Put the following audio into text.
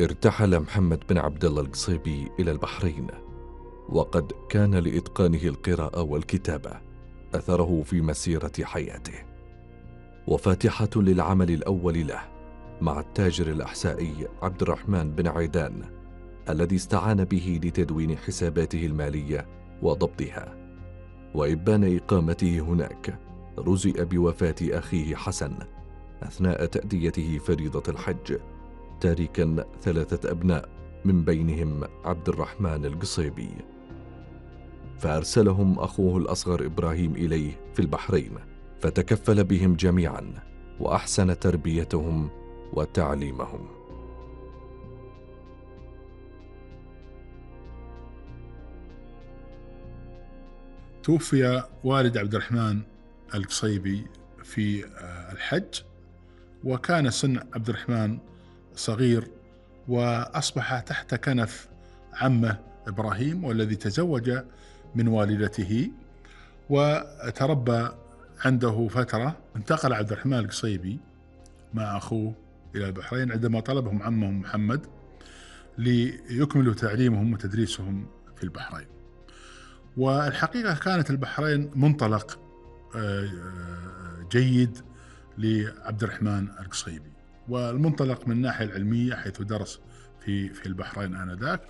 ارتحل محمد بن عبد الله القصيبي إلى البحرين وقد كان لإتقانه القراءة والكتابة أثره في مسيرة حياته. وفاتحة للعمل الأول له مع التاجر الأحسائي عبد الرحمن بن عيدان الذي استعان به لتدوين حساباته المالية وضبطها. وإبان إقامته هناك رزئ بوفاة أخيه حسن أثناء تأديته فريضة الحج. تاركا ثلاثة أبناء من بينهم عبد الرحمن القصيبي. فأرسلهم أخوه الأصغر إبراهيم إليه في البحرين فتكفل بهم جميعا وأحسن تربيتهم وتعليمهم. توفي والد عبد الرحمن القصيبي في الحج وكان سن عبد الرحمن صغير وأصبح تحت كنف عمه إبراهيم والذي تزوج من والدته وتربى عنده فترة انتقل عبد الرحمن القصيبي مع أخوه إلى البحرين عندما طلبهم عمهم محمد ليكملوا تعليمهم وتدريسهم في البحرين. والحقيقة كانت البحرين منطلق جيد لعبد الرحمن القصيبي والمنطلق من الناحية العلمية حيث درس في في البحرين آنذاك.